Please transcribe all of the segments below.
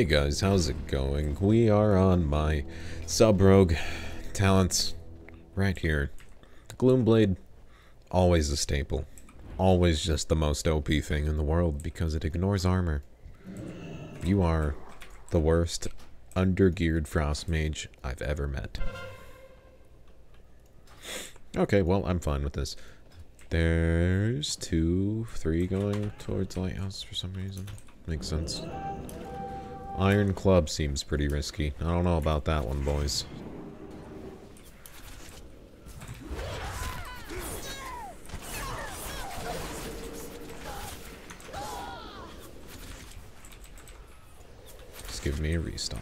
Hey guys, how's it going? We are on my sub-rogue talents right here. Gloomblade, always a staple. Always just the most OP thing in the world because it ignores armor. You are the worst undergeared frost mage I've ever met. Okay, well, I'm fine with this. There's two, three going towards Lighthouse for some reason. Makes sense. Iron Club seems pretty risky. I don't know about that one, boys. Just give me a restart.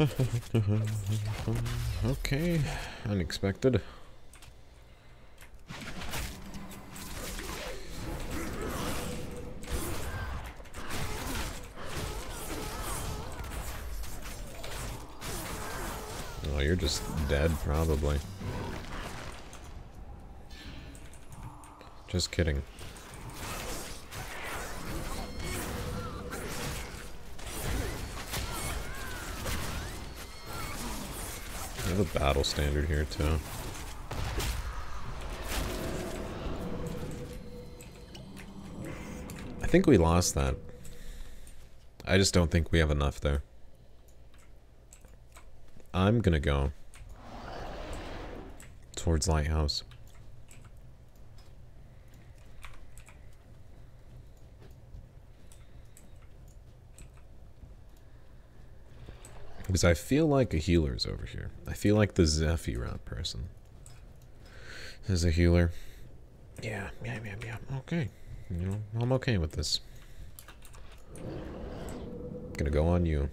okay, unexpected. Oh, you're just dead, probably. Just kidding. Battle standard here too. I think we lost that. I just don't think we have enough there. I'm gonna go towards Lighthouse. Because I feel like a healer's over here. I feel like the Zephyr person is a healer. Yeah, yeah, yeah, yeah. Okay. You know, I'm okay with this. Gonna go on you.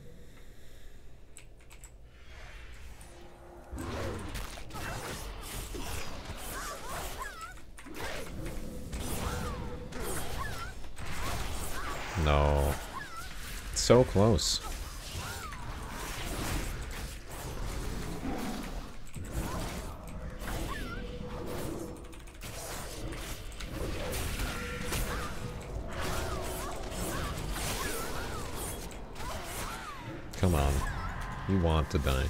No. so close. Want to die.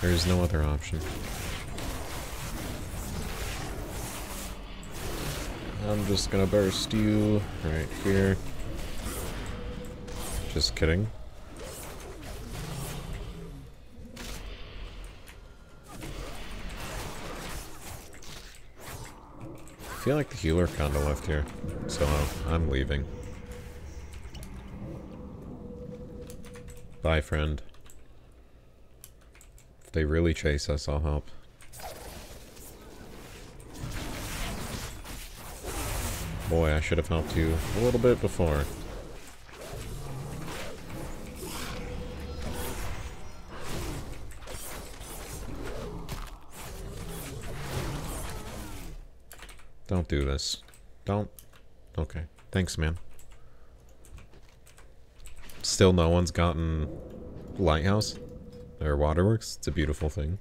There is no other option. I'm just gonna burst you right here. Just kidding. I feel like the healer kinda left here, so I'm leaving. Bye, friend. If they really chase us, I'll help. Boy, I should have helped you a little bit before. Don't do this. Don't. Okay. Thanks, man. Still no one's gotten Lighthouse or Waterworks. It's a beautiful thing.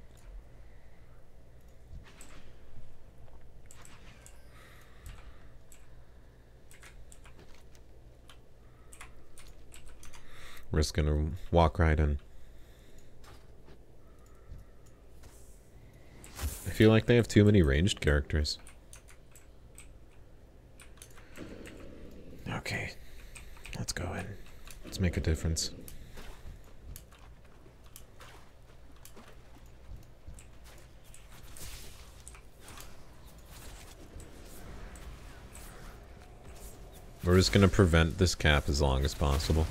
We're just gonna walk right in. I feel like they have too many ranged characters. Okay, let's go in. Let's make a difference. We're just gonna prevent this cap as long as possible.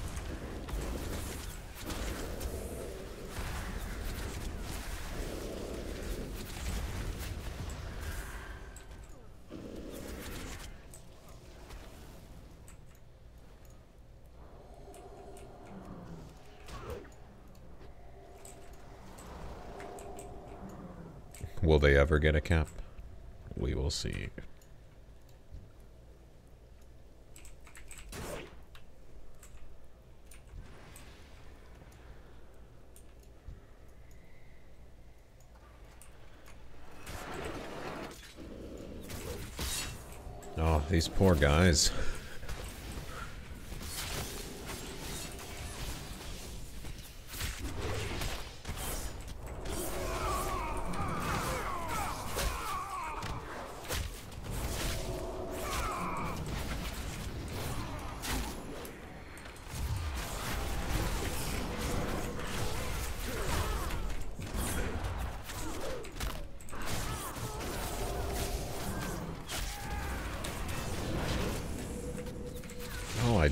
ever get a cap? We will see. Oh, these poor guys.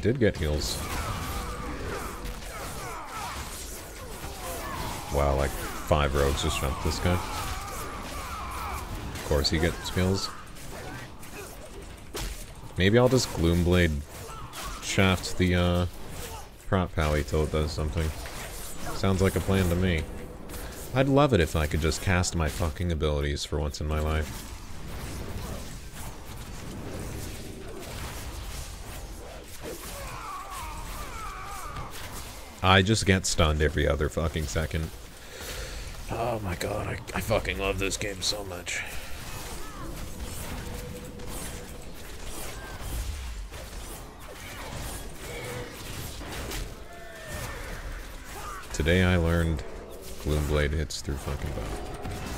Did get heals. Wow, like five rogues just jumped this guy. Of course he gets heals. Maybe I'll just Gloomblade shaft the uh, prot pally till it does something. Sounds like a plan to me. I'd love it if I could just cast my fucking abilities for once in my life. I just get stunned every other fucking second. Oh my god, I, I fucking love this game so much. Today I learned Gloomblade hits through fucking BoP.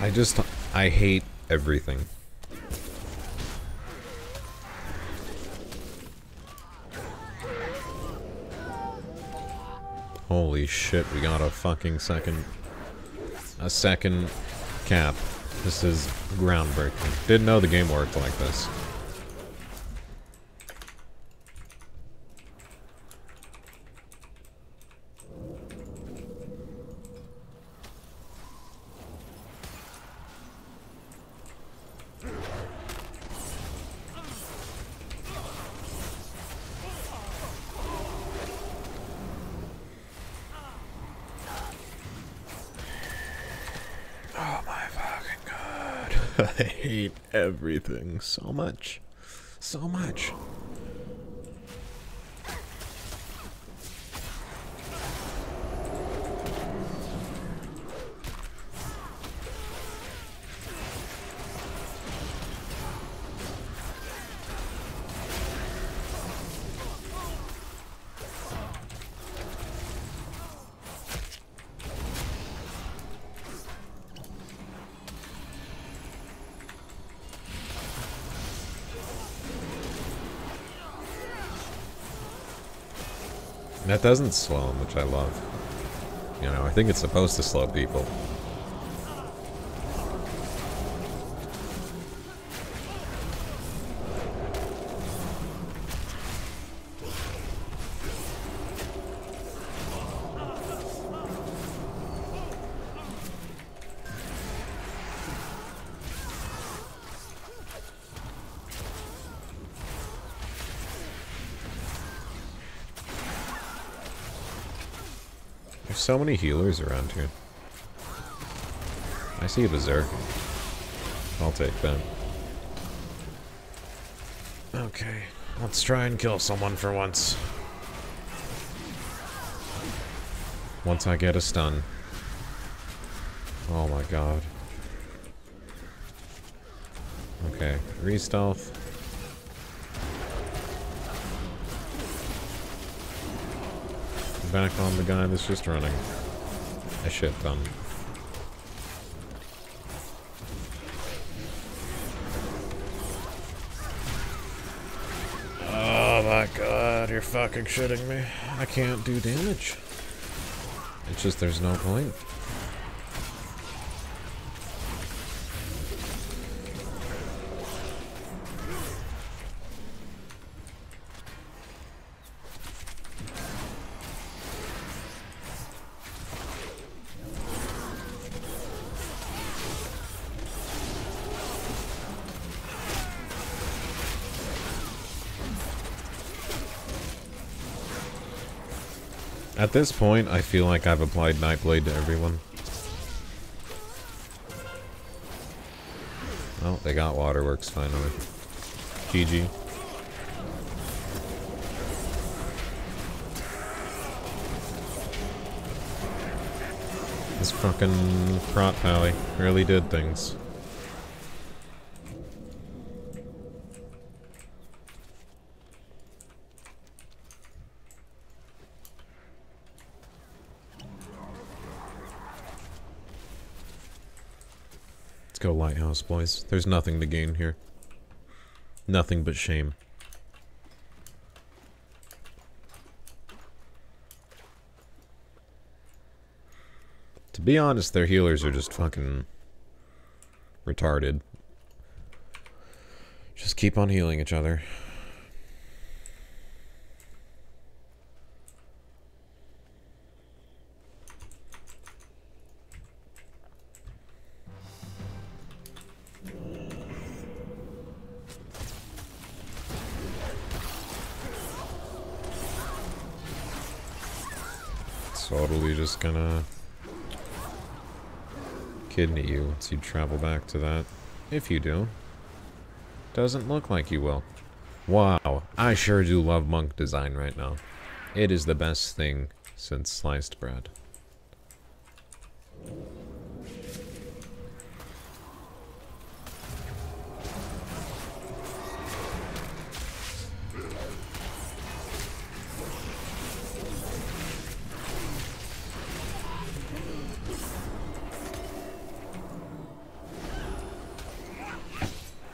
I just, I hate everything. Holy shit, we got a fucking second, a second cap. This is groundbreaking. Didn't know the game worked like this. I hate everything so much. So much. That doesn't slow them, which I love. You know, I think it's supposed to slow people. So many healers around here. I see a berserk. I'll take that. Okay, let's try and kill someone for once. Once I get a stun. Oh my god. Okay, re-stealth. Back on the guy that's just running. A shit ton. Oh my god, you're fucking shitting me. I can't do damage. It's just there's no point. At this point, I feel like I've applied Nightblade to everyone. Oh, they got Waterworks finally. GG. This fucking prot pally really did things. Go lighthouse, boys. There's nothing to gain here. Nothing but shame. To be honest, their healers are just fucking retarded. Just keep on healing each other. Totally just gonna kidney you once you travel back to that. If you do. Doesn't look like you will. Wow, I sure do love monk design right now. It is the best thing since sliced bread.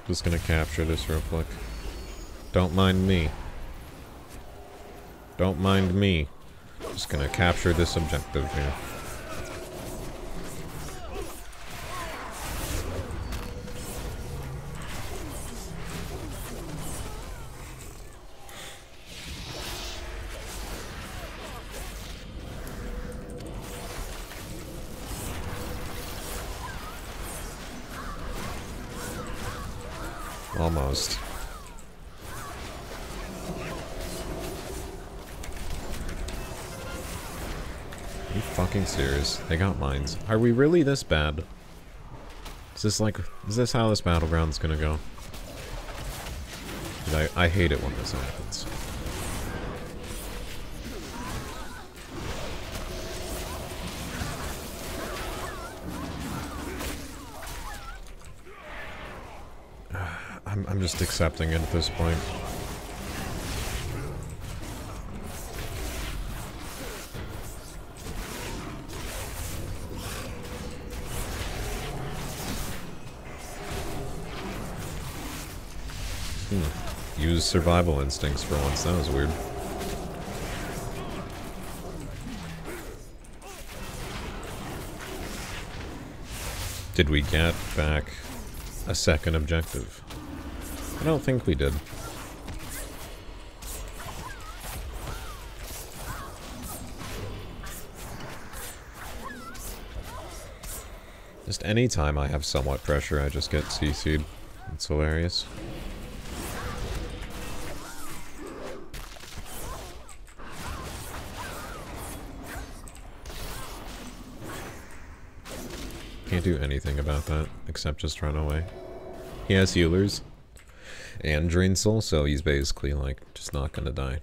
Just gonna capture this real quick. Don't mind me. Don't mind me. Just gonna capture this objective here. Almost. Are you fucking serious? They got mines. Are we really this bad? Is this like, is this how this battleground's gonna go? I, I hate it when this happens. I'm, I'm just accepting it at this point. Hmm. Use survival instincts for once. That was weird. Did we get back a second objective? I don't think we did. Just any time I have somewhat pressure, I just get CC'd. It's hilarious. Can't do anything about that, except just run away. He has healers and Drain Soul, so he's basically like just not gonna die.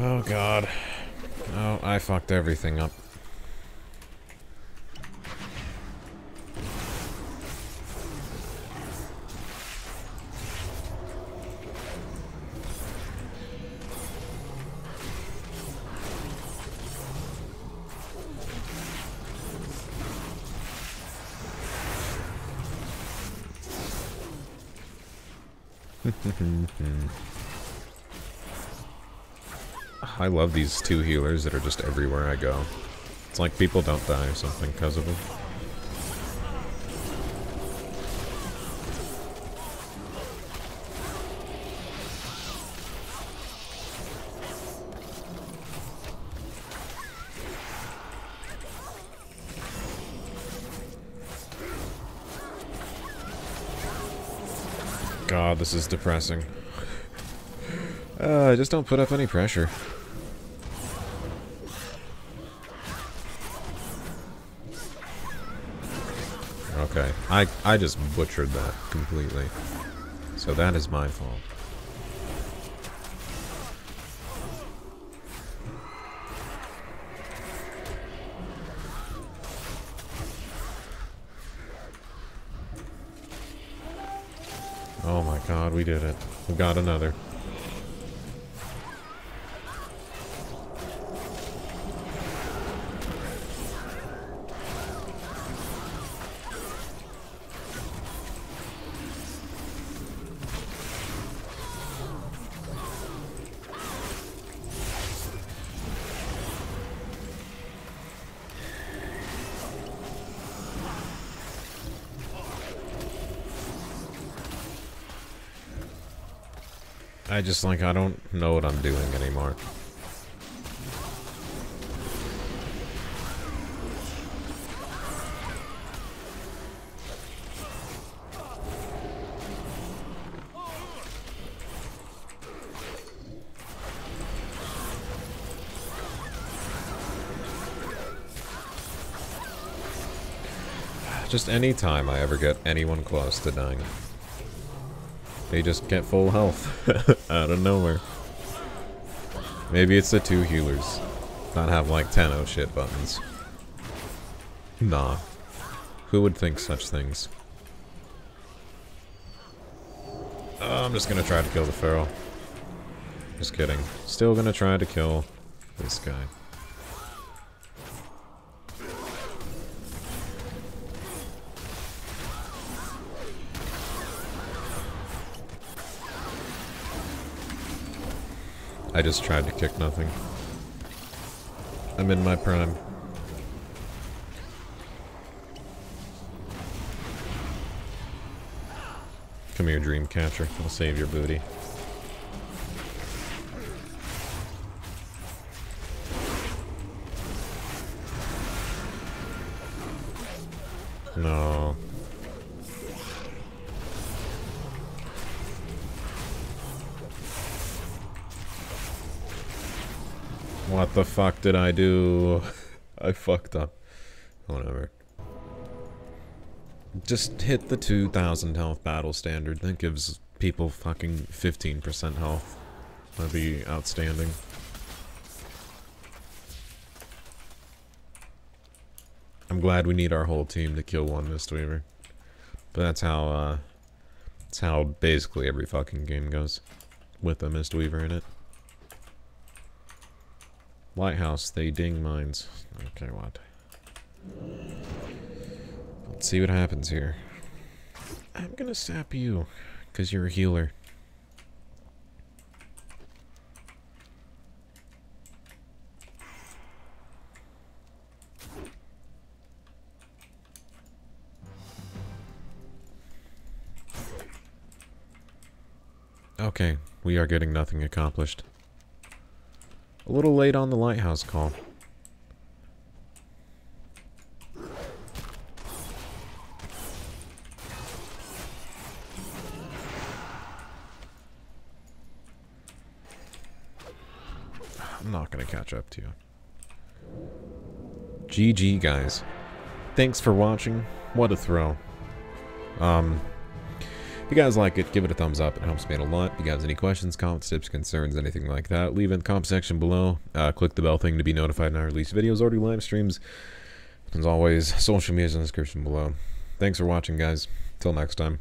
Oh god. Oh, I fucked everything up. I love these two healers that are just everywhere I go. It's like people don't die or something because of them. God, this is depressing. Uh, just don't put up any pressure. Okay, I, I just butchered that completely. So that is my fault. We did it. We got another. I just, like, I don't know what I'm doing anymore. Just any time I ever get anyone close to dying. They just get full health out of nowhere. Maybe it's the two healers Not have like 10 oh shit buttons. Nah. Who would think such things? Oh, I'm just gonna try to kill the feral. Just kidding. Still gonna try to kill this guy. I just tried to kick nothing. I'm in my prime. Come here, Dreamcatcher. I'll save your booty. No. What the fuck did I do? I fucked up. Whatever. Just hit the 2000 health battle standard. That gives people fucking 15% health. That'd be outstanding. I'm glad we need our whole team to kill one Mistweaver. But that's how, uh... That's how basically every fucking game goes. With a Mistweaver in it. Lighthouse, they ding mines. Okay, what? Let's see what happens here. I'm gonna sap you, because you're a healer. Okay, we are getting nothing accomplished. A little late on the lighthouse call. I'm not going to catch up to you. GG, guys. Thanks for watching. What a throw. Um, if you guys like it, give it a thumbs up. It helps me out a lot. If you guys have any questions, comments, tips, concerns, anything like that, leave in the comment section below. Uh, click the bell thing to be notified when I release videos or do live streams. As always, social media is in the description below. Thanks for watching, guys. Till next time.